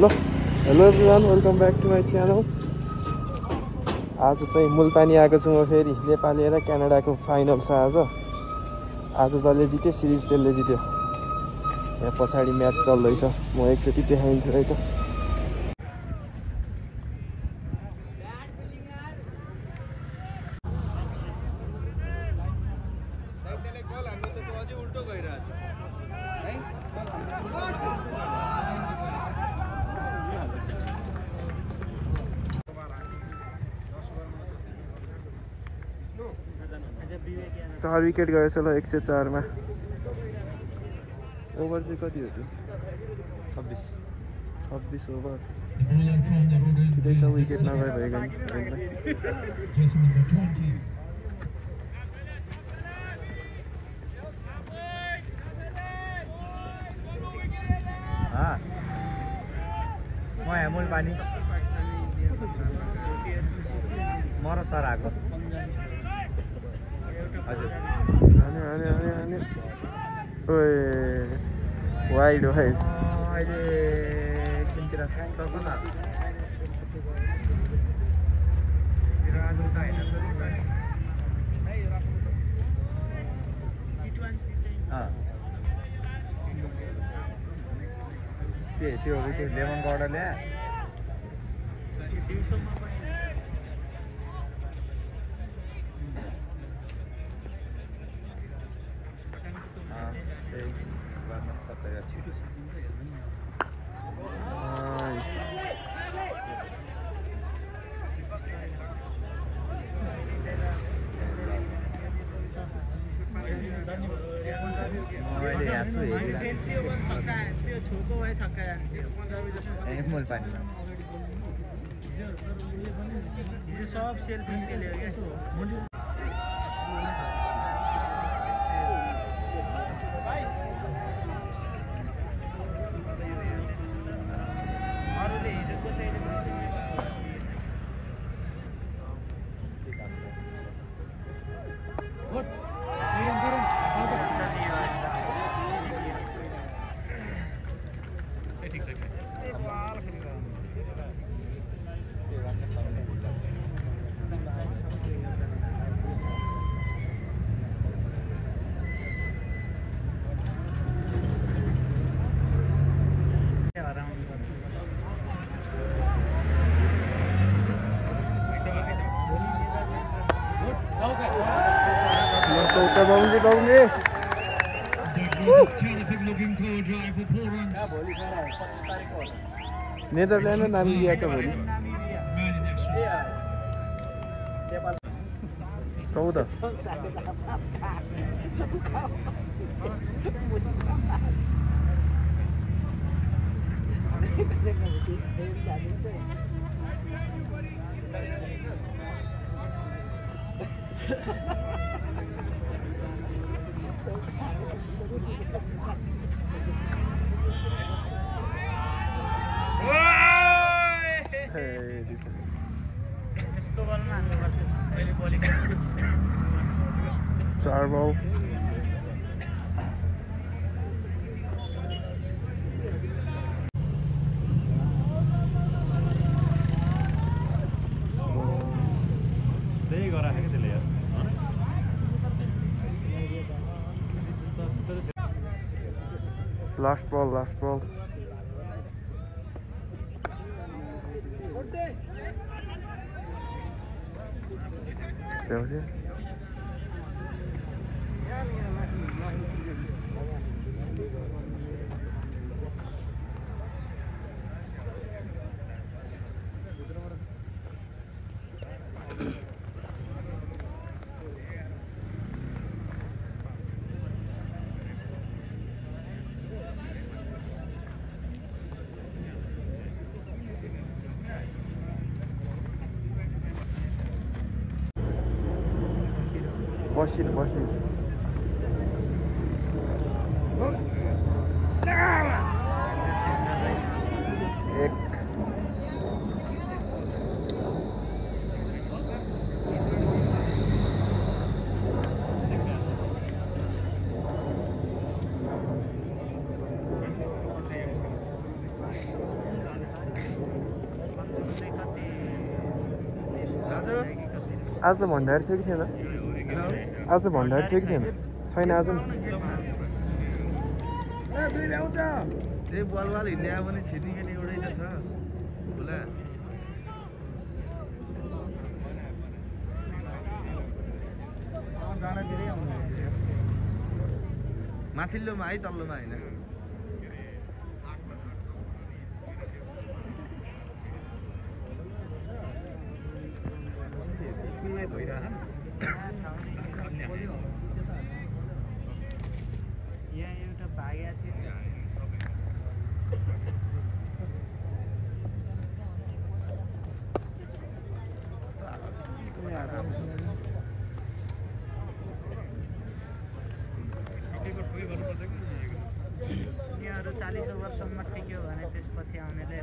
ल hello everyone welcome back to my channel आज चाहिँ मुलतानी आएको छु म फेरि नेपाल र क्यानाडाको फाइनल छ आज। आज जसले जित्यो सिरिज त्यसले जित्यो। यहाँ पछाडि म्याच चल्दैछ म एकचोटि देखाइदिन्छु है त। चार विकेट गएछ ल एक सय चारमा ओभर चाहिँ कति हो त्यो छब्बिस छब्बिस ओभर ठिकै छ विकेट नगए भइगयो नि म यहाँ मुल पानी म र सर आएको हजुर हाने हाने हाने हाने ओए वाइड वाइड अहिले एकछिनतिर सक्नु न अँ। के त्यो त्यो लेमन पाउडर ल्या म अहिले यहाँ छु हेरिरहेको ए मुल पानी सब लियो क्या चौथे बाउंड्री बाउंड्री नीदरलैंड में नाम लिया था बोली चौदह चार बाउ त्यही गराएको त्यसले Last ball, last ball. Belgium. Bassein एक आज भन्दाखेरि थियो कि थिएन। आज भण्डारी थियो कि थिएन। छैन आज। त्यही बलवाल हिँड्ने एउटै त छ। होला माथिल्लोमा है तल्लोमा होइन? एउटा भागेको थियो। यिनीहरू चालिस ओभरसम्म टिक्यो भने त्यसपछि आउनेले